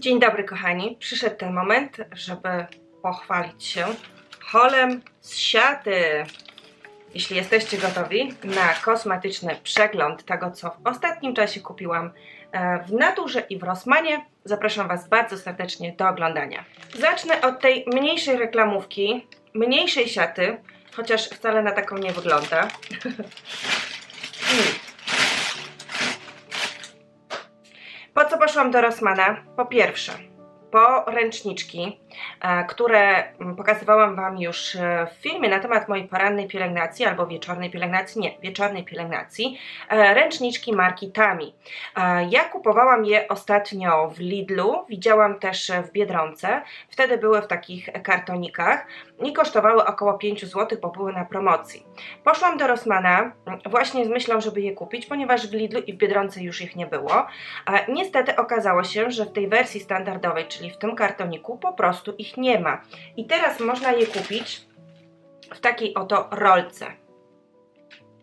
Dzień dobry kochani, przyszedł ten moment, żeby pochwalić się holem z siaty. Jeśli jesteście gotowi na kosmetyczny przegląd tego, co w ostatnim czasie kupiłam e, w Naturze i w Rossmanie, zapraszam Was bardzo serdecznie do oglądania. Zacznę od tej mniejszej reklamówki, mniejszej siaty, chociaż wcale na taką nie wygląda. co poszłam do Rossmana? Po pierwsze, po ręczniczki, które mm, pokazywałam Wam już e, w filmie na temat mojej porannej pielęgnacji albo wieczornej pielęgnacji, nie, wieczornej pielęgnacji, e, ręczniczki marki Tami. Ja kupowałam je ostatnio w Lidlu, widziałam też w Biedronce, wtedy były w takich kartonikach i kosztowały około 5 zł, bo były na promocji. Poszłam do Rossmana mm, właśnie z myślą, żeby je kupić, ponieważ w Lidlu i w Biedronce już ich nie było. Niestety okazało się, że w tej wersji standardowej, czyli w tym kartoniku, po prostu ich nie ma. I teraz można je kupić w takiej oto rolce.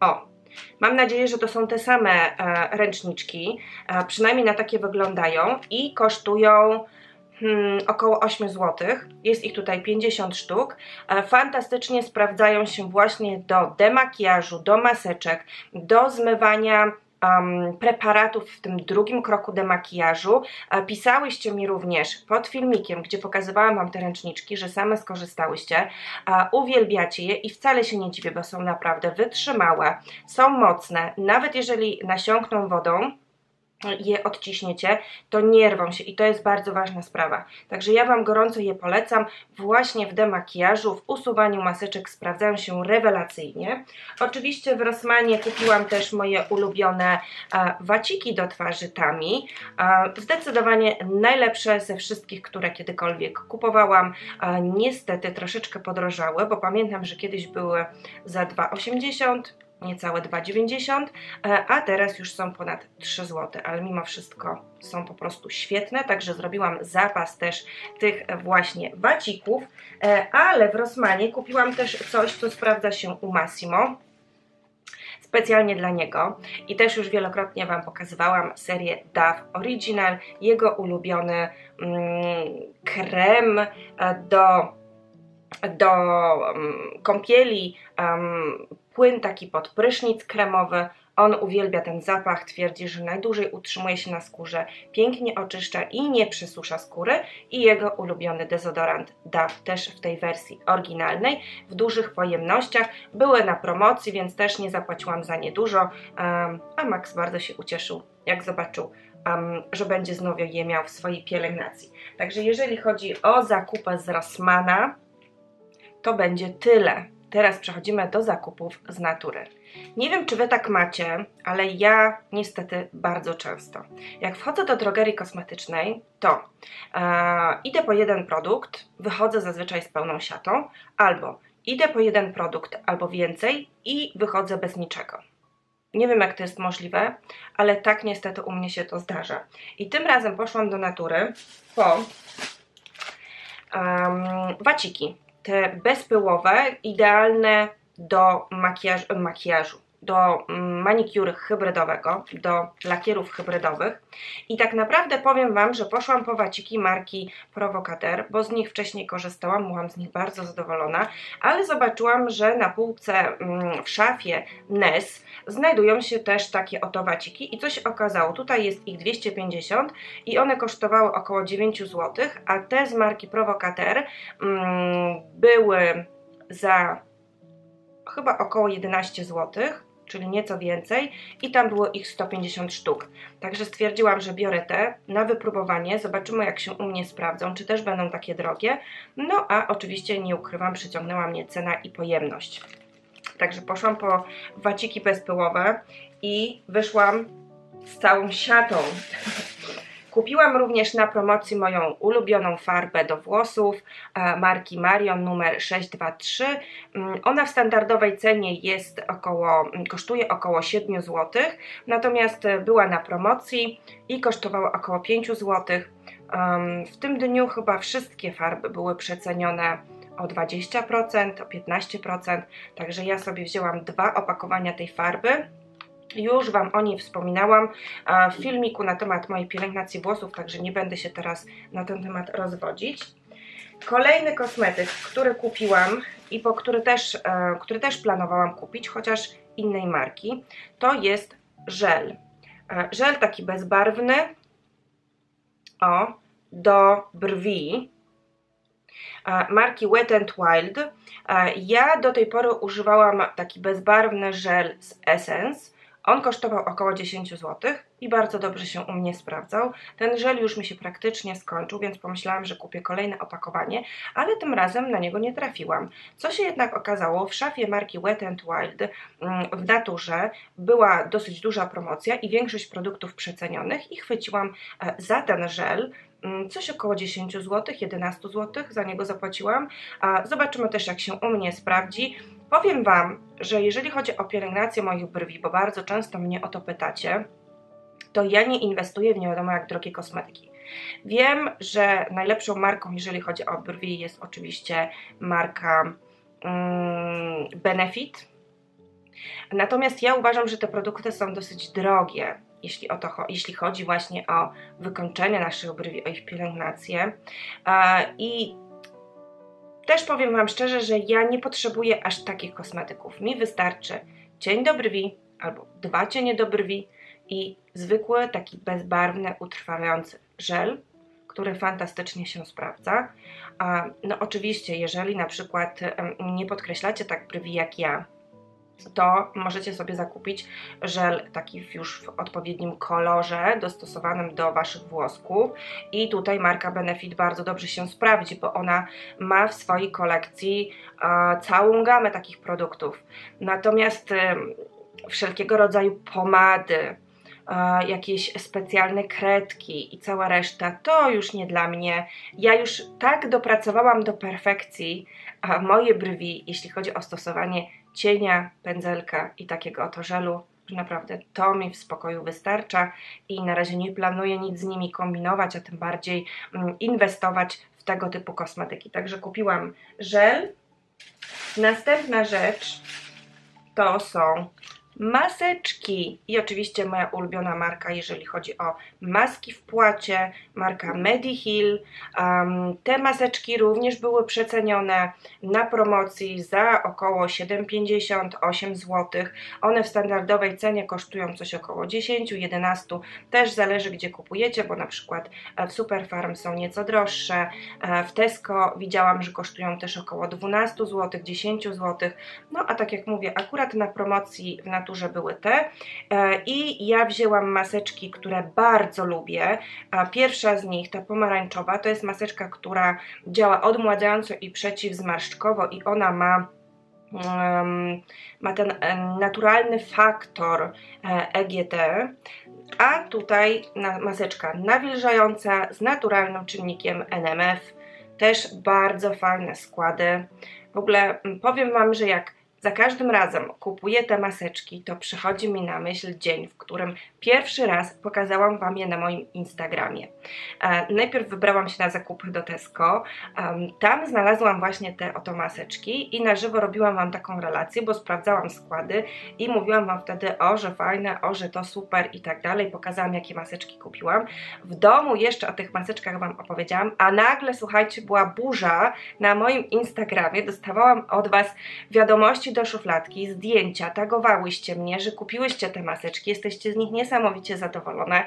O, Mam nadzieję, że to są te same e, ręczniczki, e, przynajmniej na takie wyglądają i kosztują hmm, około 8 zł. Jest ich tutaj 50 sztuk. E, fantastycznie sprawdzają się właśnie do demakijażu, do maseczek, do zmywania um, preparatów w tym drugim kroku demakijażu. E, pisałyście mi również pod filmikiem, gdzie pokazywałam Wam te ręczniczki, że same skorzystałyście. E, uwielbiacie je i wcale się nie dziwię, bo są naprawdę wytrzymałe, są mocne, nawet jeżeli nasiąkną wodą, je odciśniecie, to nie rwą się i to jest bardzo ważna sprawa. Także ja Wam gorąco je polecam właśnie w demakijażu, w usuwaniu maseczek sprawdzają się rewelacyjnie. Oczywiście w Rossmanie kupiłam też moje ulubione e, waciki do twarzy Tami. E, zdecydowanie najlepsze ze wszystkich, które kiedykolwiek kupowałam. E, niestety troszeczkę podrożały, bo pamiętam, że kiedyś były za 2,80 niecałe 2,90, e, a teraz już są ponad 3 zł, ale mimo wszystko są po prostu świetne, także zrobiłam zapas też tych właśnie wacików, e, ale w Rossmanie kupiłam też coś, co sprawdza się u Massimo, specjalnie dla niego. I też już wielokrotnie Wam pokazywałam serię Dove Original, jego ulubiony mm, krem e, do do um, kąpieli, um, płyn taki pod prysznic kremowy. On uwielbia ten zapach, twierdzi, że najdłużej utrzymuje się na skórze, pięknie oczyszcza i nie przesusza skóry i jego ulubiony dezodorant Dove też w tej wersji oryginalnej, w dużych pojemnościach. Były na promocji, więc też nie zapłaciłam za nie dużo, a Max bardzo się ucieszył, jak zobaczył Um, że będzie znowu je miał w swojej pielęgnacji. Także jeżeli chodzi o zakupę z Rossmana, to będzie tyle. Teraz przechodzimy do zakupów z natury. Nie wiem, czy Wy tak macie, ale ja niestety bardzo często. Jak wchodzę do drogerii kosmetycznej, to e, idę po jeden produkt, wychodzę zazwyczaj z pełną siatą, albo idę po jeden produkt albo więcej i wychodzę bez niczego. Nie wiem, jak to jest możliwe, ale tak niestety u mnie się to zdarza. I tym razem poszłam do natury po um, waciki te bezpyłowe, idealne do makijażu, makijażu do mm, manikiury hybrydowego, do lakierów hybrydowych. I tak naprawdę powiem Wam, że poszłam po waciki marki Provocateur, bo z nich wcześniej korzystałam, byłam z nich bardzo zadowolona, ale zobaczyłam, że na półce mm, w szafie NES znajdują się też takie oto waciki i co się okazało, tutaj jest ich 250 i one kosztowały około 9 zł, a te z marki Provocateur mm, były za chyba około 11 złotych czyli nieco więcej i tam było ich 150 sztuk. Także stwierdziłam, że biorę te na wypróbowanie, zobaczymy jak się u mnie sprawdzą, czy też będą takie drogie. No a oczywiście nie ukrywam, przyciągnęła mnie cena i pojemność. Także poszłam po waciki bezpyłowe i wyszłam z całą siatą Kupiłam również na promocji moją ulubioną farbę do włosów e, marki Marion numer 623. Mm, ona w standardowej cenie jest około, mm, kosztuje około 7 zł, natomiast była na promocji i kosztowała około 5 zł. W tym dniu chyba wszystkie farby były przecenione o 20%, o 15%, także ja sobie wzięłam dwa opakowania tej farby Już Wam o niej wspominałam w filmiku na temat mojej pielęgnacji włosów, także nie będę się teraz na ten temat rozwodzić. Kolejny kosmetyk, który kupiłam i po który też, e, który też planowałam kupić, chociaż innej marki, to jest żel. E, żel taki bezbarwny, o, do brwi, e, marki Wet n Wild. Ja do tej pory używałam taki bezbarwny żel z Essence, on kosztował około 10 zł i bardzo dobrze się u mnie sprawdzał. Ten żel już mi się praktycznie skończył, więc pomyślałam, że kupię kolejne opakowanie, ale tym razem na niego nie trafiłam. Co się jednak okazało, w szafie marki Wet n Wild mm, w naturze była dosyć duża promocja i większość produktów przecenionych i chwyciłam e, za ten żel mm, coś około 10 zł, 11 zł za niego zapłaciłam. Zobaczymy też jak się u mnie sprawdzi. Powiem Wam, że jeżeli chodzi o pielęgnację moich brwi, bo bardzo często mnie o to pytacie, to ja nie inwestuję w nie wiadomo jak drogie kosmetyki. Wiem, że najlepszą marką, jeżeli chodzi o brwi, jest oczywiście marka mm, Benefit. Natomiast ja uważam, że te produkty są dosyć drogie, jeśli, o to, jeśli chodzi właśnie o wykończenie naszych brwi, o ich pielęgnację. I też powiem Wam szczerze, że ja nie potrzebuję aż takich kosmetyków. Mi wystarczy cień do brwi albo dwa cienie do brwi i zwykły, taki bezbarwny, utrwalający żel, który fantastycznie się sprawdza. No oczywiście, jeżeli na przykład nie podkreślacie tak brwi jak ja, to możecie sobie zakupić żel taki już w odpowiednim kolorze, dostosowanym do Waszych włosków i tutaj marka Benefit bardzo dobrze się sprawdzi, bo ona ma w swojej kolekcji e, całą gamę takich produktów. Natomiast e, wszelkiego rodzaju pomady, e, jakieś specjalne kredki i cała reszta, to już nie dla mnie. Ja już tak dopracowałam do perfekcji moje brwi, jeśli chodzi o stosowanie cienia, pędzelka i takiego oto żelu, że naprawdę to mi w spokoju wystarcza i na razie nie planuję nic z nimi kombinować, a tym bardziej mm, inwestować w tego typu kosmetyki. Także kupiłam żel. Następna rzecz to są maseczki i oczywiście moja ulubiona marka, jeżeli chodzi o maski w płacie, marka Mediheal. Um, te maseczki również były przecenione na promocji za około 7,50-8 zł. One w standardowej cenie kosztują coś około 10-11, też zależy gdzie kupujecie, bo na przykład e, w Superfarm są nieco droższe, e, w Tesco widziałam, że kosztują też około 12 zł, 10 zł, no a tak jak mówię, akurat na promocji w naturze naturze były te e, i ja wzięłam maseczki, które bardzo lubię. Pierwsza z nich, ta pomarańczowa, to jest maseczka, która działa odmładzająco i przeciwzmarszczkowo i ona ma ma ten e, naturalny faktor EGT, e a tutaj maseczka nawilżająca z naturalnym czynnikiem NMF, też bardzo fajne składy. W ogóle powiem Wam, że jak za każdym razem kupuję te maseczki, to przychodzi mi na myśl dzień, w którym pierwszy raz pokazałam Wam je na moim Instagramie. E, najpierw wybrałam się na zakupy do Tesco, tam znalazłam właśnie te oto maseczki i na żywo robiłam Wam taką relację, bo sprawdzałam składy i mówiłam Wam wtedy, o, że fajne, o, że to super i tak dalej, pokazałam jakie maseczki kupiłam. W domu jeszcze o tych maseczkach Wam opowiedziałam, a nagle, słuchajcie, była burza na moim Instagramie, dostawałam od Was wiadomości do szufladki zdjęcia, tagowałyście mnie, że kupiłyście te maseczki, jesteście z nich niesamowicie zadowolone,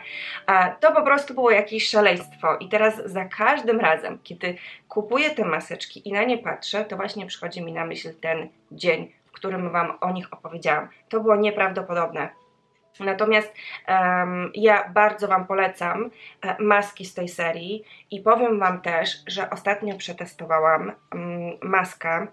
to po prostu było jakieś szaleństwo. I teraz za każdym razem, kiedy kupuję te maseczki i na nie patrzę, to właśnie przychodzi mi na myśl ten dzień, w którym Wam o nich opowiedziałam. To było nieprawdopodobne. Natomiast um, ja bardzo Wam polecam e, maski z tej serii. I powiem Wam też, że ostatnio przetestowałam um, maskę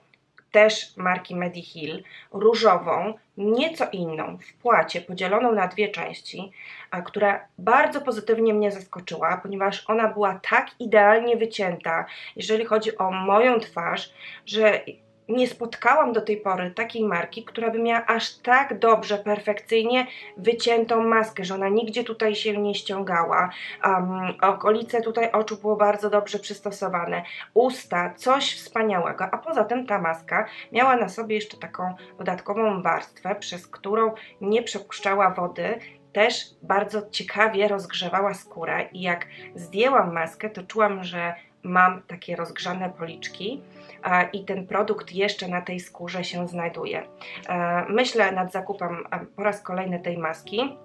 też marki Mediheal, różową, nieco inną, w płacie, podzieloną na dwie części, a która bardzo pozytywnie mnie zaskoczyła, ponieważ ona była tak idealnie wycięta, jeżeli chodzi o moją twarz, że nie spotkałam do tej pory takiej marki, która by miała aż tak dobrze, perfekcyjnie wyciętą maskę, że ona nigdzie tutaj się nie ściągała. Um, okolice tutaj oczu było bardzo dobrze przystosowane. Usta, coś wspaniałego. A poza tym ta maska miała na sobie jeszcze taką dodatkową warstwę, przez którą nie przepuszczała wody też bardzo ciekawie rozgrzewała skórę i jak zdjęłam maskę, to czułam, że mam takie rozgrzane policzki i ten produkt jeszcze na tej skórze się znajduje. E, myślę nad zakupem po raz kolejny tej maski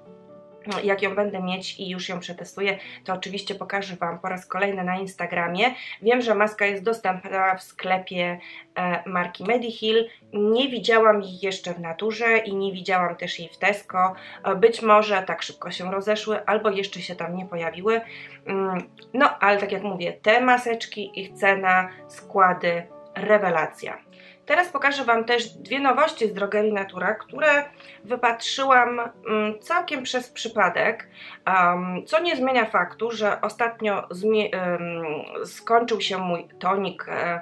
jak ją będę mieć i już ją przetestuję, to oczywiście pokażę Wam po raz kolejny na Instagramie. Wiem, że maska jest dostępna w sklepie e, marki Mediheal. Nie widziałam jej jeszcze w naturze i nie widziałam też jej w Tesco. E, być może tak szybko się rozeszły, albo jeszcze się tam nie pojawiły. Mm, no, ale tak jak mówię, te maseczki, ich cena, składy, rewelacja. Teraz pokażę Wam też dwie nowości z Drogerii Natura, które wypatrzyłam mm, całkiem przez przypadek, co nie zmienia faktu, że ostatnio skończył się mój tonik e,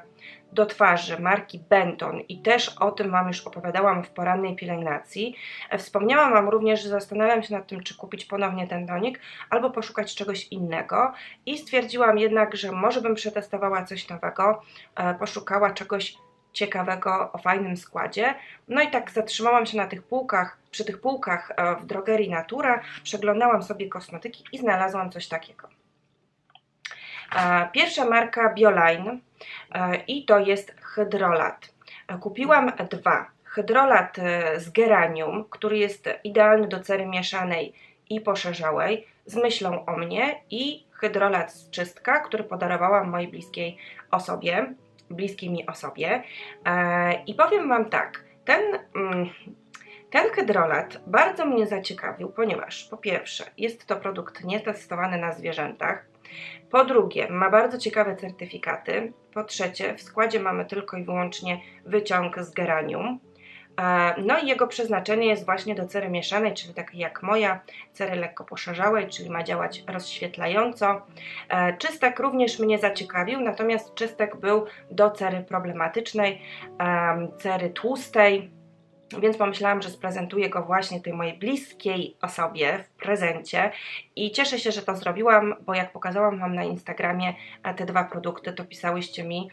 do twarzy marki Benton i też o tym Wam już opowiadałam w porannej pielęgnacji. E, wspomniałam Wam również, że zastanawiam się nad tym, czy kupić ponownie ten tonik albo poszukać czegoś innego i stwierdziłam jednak, że może bym przetestowała coś nowego, e, poszukała czegoś ciekawego, o fajnym składzie. No i tak zatrzymałam się na tych półkach, przy tych półkach e, w drogerii Natura, przeglądałam sobie kosmetyki i znalazłam coś takiego. E, pierwsza marka Bioline e, i to jest hydrolat. Kupiłam dwa. Hydrolat z geranium, który jest idealny do cery mieszanej i poszerzałej, z myślą o mnie i hydrolat z czystka, który podarowałam mojej bliskiej osobie bliskiej mi osobie. E, I powiem Wam tak, ten, mm, ten hydrolat bardzo mnie zaciekawił, ponieważ po pierwsze jest to produkt nietestowany na zwierzętach, po drugie ma bardzo ciekawe certyfikaty, po trzecie w składzie mamy tylko i wyłącznie wyciąg z geranium, E, no i jego przeznaczenie jest właśnie do cery mieszanej, czyli takiej jak moja, cery lekko poszerzałej, czyli ma działać rozświetlająco. E, czystek również mnie zaciekawił, natomiast czystek był do cery problematycznej, cery tłustej, więc pomyślałam, że sprezentuję go właśnie tej mojej bliskiej osobie w prezencie i cieszę się, że to zrobiłam, bo jak pokazałam Wam na Instagramie e, te dwa produkty, to pisałyście mi,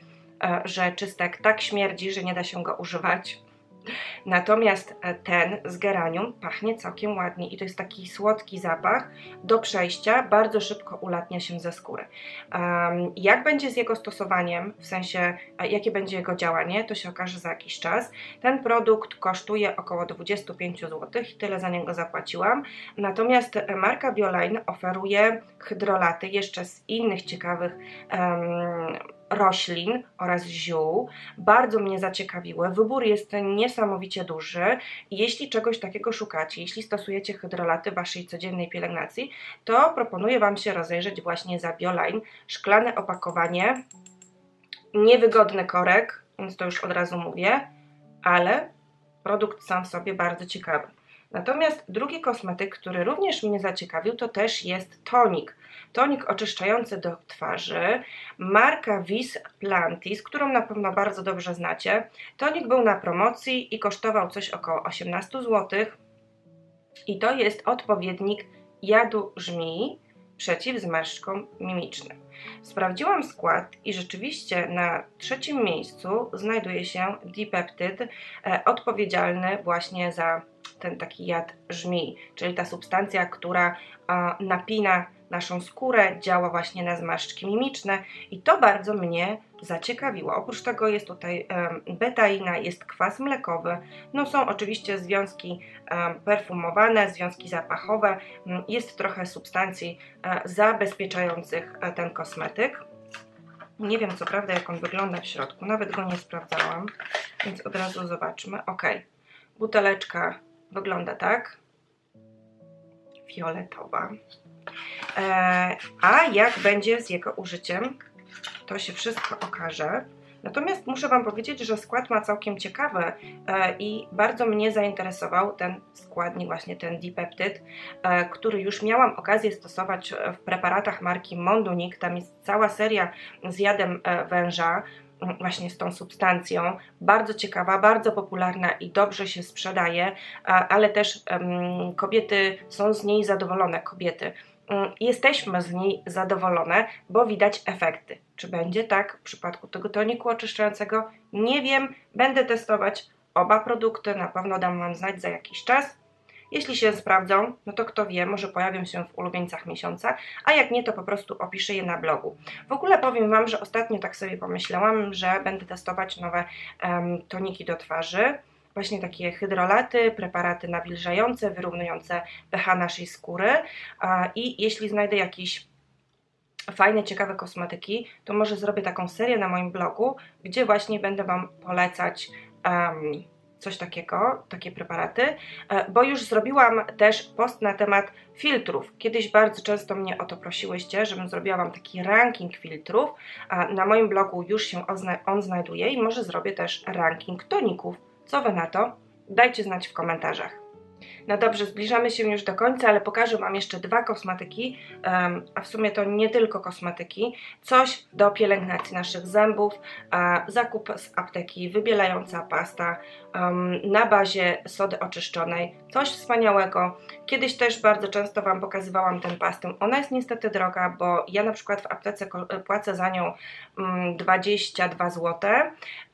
że czystek tak śmierdzi, że nie da się go używać. Natomiast e, ten z geranium pachnie całkiem ładnie i to jest taki słodki zapach do przejścia, bardzo szybko ulatnia się ze skóry. Jak będzie z jego stosowaniem, w sensie jakie będzie jego działanie, to się okaże za jakiś czas. Ten produkt kosztuje około 25 zł tyle za niego zapłaciłam. Natomiast e, marka Bioline oferuje hydrolaty jeszcze z innych ciekawych roślin oraz ziół bardzo mnie zaciekawiły. Wybór jest niesamowicie duży jeśli czegoś takiego szukacie, jeśli stosujecie hydrolaty Waszej codziennej pielęgnacji, to proponuję Wam się rozejrzeć właśnie za Bioline. Szklane opakowanie, niewygodny korek, więc to już od razu mówię, ale produkt sam w sobie bardzo ciekawy. Natomiast drugi kosmetyk, który również mnie zaciekawił, to też jest tonik. Tonik oczyszczający do twarzy, marka Vis Plantis, którą na pewno bardzo dobrze znacie. Tonik był na promocji i kosztował coś około 18 zł. I to jest odpowiednik jadu żmii przeciw zmarszczkom mimicznym. Sprawdziłam skład i rzeczywiście na trzecim miejscu znajduje się dipeptyd e, odpowiedzialny właśnie za ten taki jad żmii, czyli ta substancja, która napina naszą skórę, działa właśnie na zmarszczki mimiczne i to bardzo mnie zaciekawiło. Oprócz tego jest tutaj betaina, jest kwas mlekowy, no są oczywiście związki perfumowane, związki zapachowe, mm, jest trochę substancji e, zabezpieczających e, ten kosmetyk. Nie wiem co prawda jak on wygląda w środku, nawet go nie sprawdzałam, więc od razu zobaczmy. Ok, buteleczka wygląda tak, fioletowa. E, a jak będzie z jego użyciem, to się wszystko okaże. Natomiast muszę Wam powiedzieć, że skład ma całkiem ciekawy e, i bardzo mnie zainteresował ten składnik, właśnie ten dipeptyd, e, który już miałam okazję stosować w preparatach marki Mondunik. Tam jest cała seria z jadem węża, właśnie z tą substancją. Bardzo ciekawa, bardzo popularna i dobrze się sprzedaje, ale też kobiety są z niej zadowolone. Kobiety. Um, jesteśmy z niej zadowolone, bo widać efekty. Czy będzie tak w przypadku tego toniku oczyszczającego? Nie wiem, będę testować oba produkty, na pewno dam Wam znać za jakiś czas. Jeśli się sprawdzą, no to kto wie, może pojawią się w ulubieńcach miesiąca, a jak nie, to po prostu opiszę je na blogu. W ogóle powiem Wam, że ostatnio tak sobie pomyślałam, że będę testować nowe um, toniki do twarzy, właśnie takie hydrolaty, preparaty nawilżające, wyrównujące pH naszej skóry i jeśli znajdę jakiś fajne, ciekawe kosmetyki, to może zrobię taką serię na moim blogu, gdzie właśnie będę Wam polecać um, coś takiego, takie preparaty, e, bo już zrobiłam też post na temat filtrów. Kiedyś bardzo często mnie o to prosiłyście, żebym zrobiła Wam taki ranking filtrów. Na moim blogu już się on znajduje i może zrobię też ranking toników. Co Wy na to? Dajcie znać w komentarzach. No dobrze, zbliżamy się już do końca, ale pokażę Wam jeszcze dwa kosmetyki, a w sumie to nie tylko kosmetyki, coś do pielęgnacji naszych zębów, zakup z apteki, wybielająca pasta na bazie sody oczyszczonej, coś wspaniałego. Kiedyś też bardzo często Wam pokazywałam tę pastę, ona jest niestety droga, bo ja na przykład w aptece płacę za nią um, 22 zł,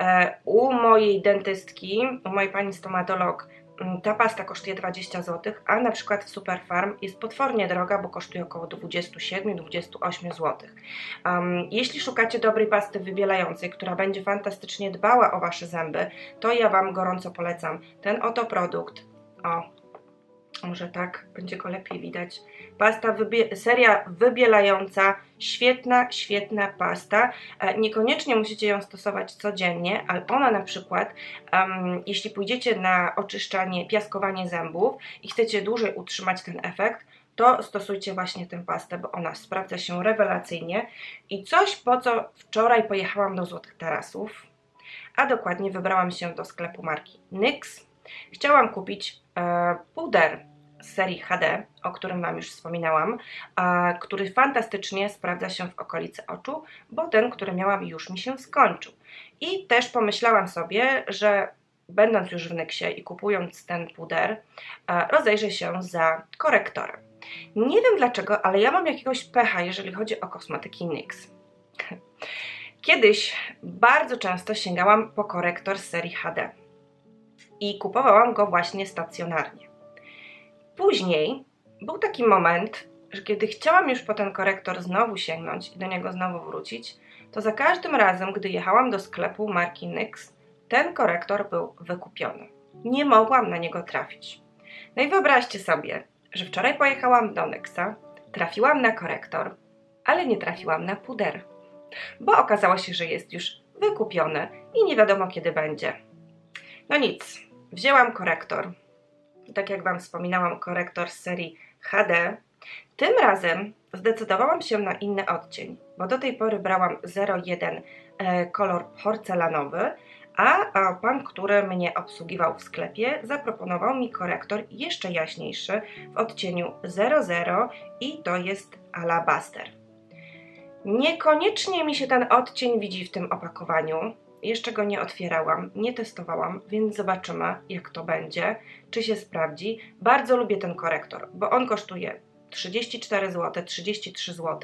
e, u mojej dentystki, u mojej pani stomatolog Mm, ta pasta kosztuje 20 zł, a na przykład w Superfarm jest potwornie droga, bo kosztuje około 27-28 zł. Um, jeśli szukacie dobrej pasty wybielającej, która będzie fantastycznie dbała o Wasze zęby, to ja Wam gorąco polecam ten oto produkt. O, może tak będzie go lepiej widać. Pasta wybie seria wybielająca, świetna, świetna pasta. E, niekoniecznie musicie ją stosować codziennie, ale ona na przykład, um, jeśli pójdziecie na oczyszczanie, piaskowanie zębów i chcecie dłużej utrzymać ten efekt, to stosujcie właśnie tę pastę, bo ona sprawdza się rewelacyjnie. I coś, po co wczoraj pojechałam do Złotych Tarasów, a dokładnie wybrałam się do sklepu marki NYX. Chciałam kupić e, puder z serii HD, o którym Wam już wspominałam, który fantastycznie sprawdza się w okolicy oczu, bo ten, który miałam już mi się skończył. I też pomyślałam sobie, że będąc już w Nyksie i kupując ten puder, rozejrzę się za korektorem. Nie wiem dlaczego, ale ja mam jakiegoś pecha, jeżeli chodzi o kosmetyki NYX. Kiedyś bardzo często sięgałam po korektor serii HD i kupowałam go właśnie stacjonarnie. Później był taki moment, że kiedy chciałam już po ten korektor znowu sięgnąć i do niego znowu wrócić, to za każdym razem, gdy jechałam do sklepu marki NYX, ten korektor był wykupiony. Nie mogłam na niego trafić. No i wyobraźcie sobie, że wczoraj pojechałam do NYXa, trafiłam na korektor, ale nie trafiłam na puder, bo okazało się, że jest już wykupiony i nie wiadomo kiedy będzie. No nic, wzięłam korektor, tak jak Wam wspominałam, korektor z serii HD. Tym razem zdecydowałam się na inny odcień, bo do tej pory brałam 01 e, kolor porcelanowy, a pan, który mnie obsługiwał w sklepie, zaproponował mi korektor jeszcze jaśniejszy w odcieniu 00 i to jest alabaster. Niekoniecznie mi się ten odcień widzi w tym opakowaniu, jeszcze go nie otwierałam, nie testowałam, więc zobaczymy jak to będzie, czy się sprawdzi. Bardzo lubię ten korektor, bo on kosztuje 34 zł, 33 zł,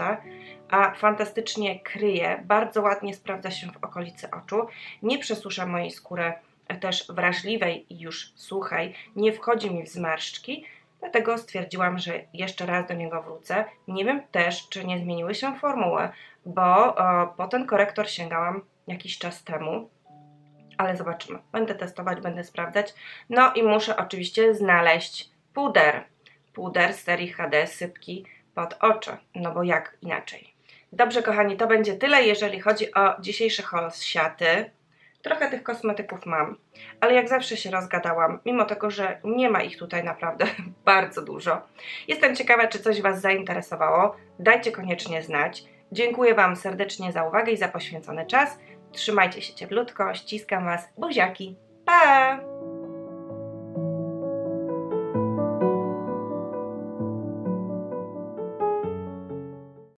a fantastycznie kryje, bardzo ładnie sprawdza się w okolicy oczu, nie przesusza mojej skóry też wrażliwej i już suchej, nie wchodzi mi w zmarszczki, dlatego stwierdziłam, że jeszcze raz do niego wrócę. Nie wiem też, czy nie zmieniły się formuły, bo o, po ten korektor sięgałam jakiś czas temu, ale zobaczymy. Będę testować, będę sprawdzać. No i muszę oczywiście znaleźć puder. Puder z serii HD sypki pod oczy, no bo jak inaczej. Dobrze kochani, to będzie tyle, jeżeli chodzi o dzisiejszy haul z siaty. Trochę tych kosmetyków mam, ale jak zawsze się rozgadałam, mimo tego, że nie ma ich tutaj naprawdę bardzo dużo. Jestem ciekawa, czy coś Was zainteresowało. Dajcie koniecznie znać. Dziękuję Wam serdecznie za uwagę i za poświęcony czas. Trzymajcie się cieplutko, ściskam Was, buziaki, pa!